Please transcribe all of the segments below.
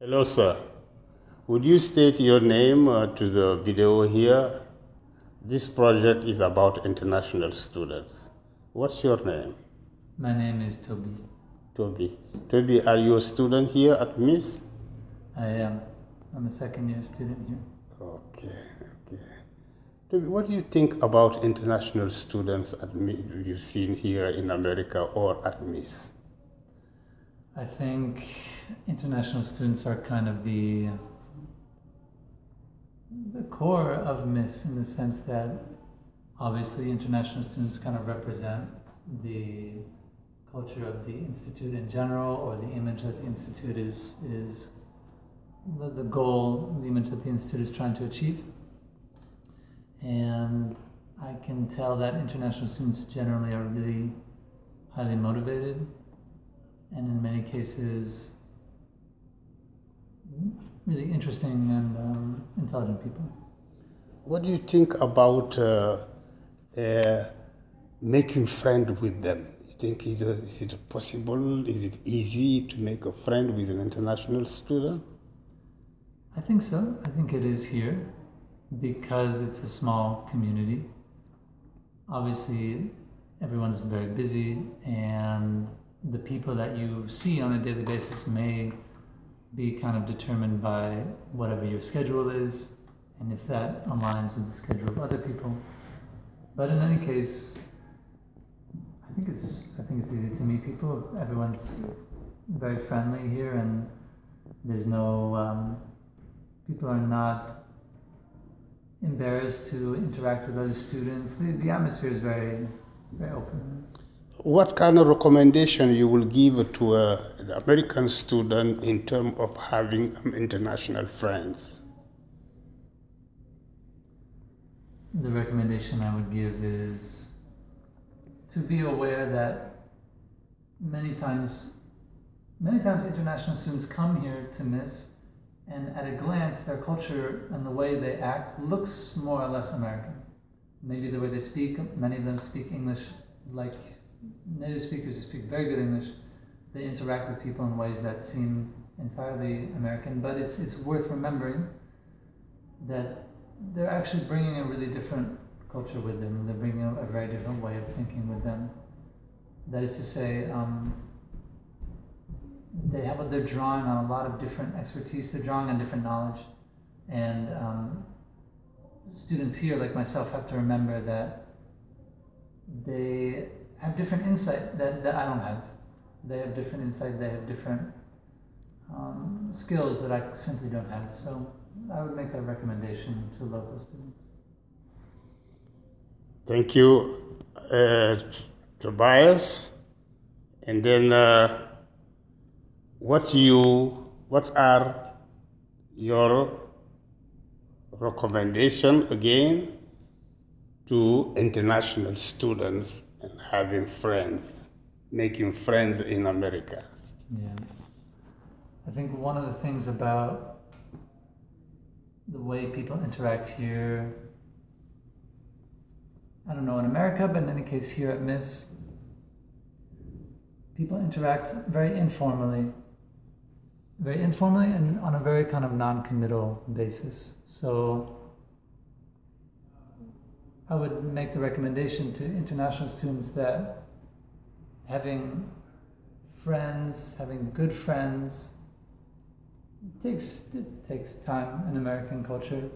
Hello, sir. Would you state your name uh, to the video here? This project is about international students. What's your name? My name is Toby. Toby. Toby, are you a student here at MIIS? I am. I'm a second year student here. Okay, okay. Toby, what do you think about international students at MIIS you've seen here in America or at MIIS? I think international students are kind of the the core of MIIS in the sense that obviously international students kind of represent the culture of the institute in general or the image that the institute is is the, the goal the image that the institute is trying to achieve. And I can tell that international students generally are really highly motivated and in many cases really interesting and um, intelligent people. What do you think about uh, uh, making friend with them? You think is, it, is it possible? Is it easy to make a friend with an international student? I think so. I think it is here because it's a small community. Obviously, everyone's very busy, and the people that you see on a daily basis may be kind of determined by whatever your schedule is and if that aligns with the schedule of other people. But in any case, I think it's I think it's easy to meet people. Everyone's very friendly here, and there's no um, people are not embarrassed to interact with other students. The, the atmosphere is very very open. What kind of recommendation you will give to uh, an American student in terms of having um, international friends? The recommendation I would give is to be aware that many times, many times international students come here to MIIS, and at a glance, their culture and the way they act looks more or less American. Maybe the way they speak, many of them speak English like native speakers who speak very good English. They interact with people in ways that seem entirely American, but it's it's worth remembering that they're actually bringing a really different culture with them. They're bringing a, very different way of thinking with them. That is to say, um, they have they're drawing on a lot of different expertise. They're drawing on different knowledge, and um, students here, like myself, have to remember that they have different insight that, that I don't have. They have different insight, they have different um, skills that I simply don't have. So I would make that recommendation to local students. Thank you, uh, Tobias. And then, uh, what you, what are your recommendation again to international students and having friends, making friends in America. Yeah. I think one of the things about the way people interact here, I don't know in America, but in any case here at MIIS, people interact very informally, very informally and on a very kind of non committal basis. So I would make the recommendation to international students that having friends, having good friends, takes it takes time in American culture,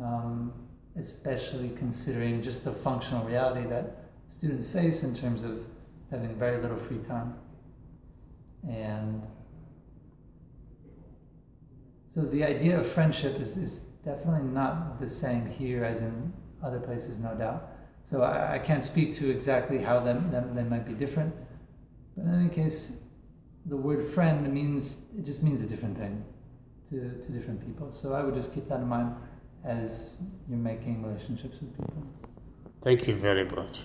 um, especially considering just the functional reality that students face in terms of having very little free time. And so the idea of friendship is, is definitely not the same here as in other places, no doubt. So I, I can't speak to exactly how them, them they might be different. But in any case, the word friend means it just means a different thing to, to different people. So I would just keep that in mind as you're making relationships with people. Thank you very much.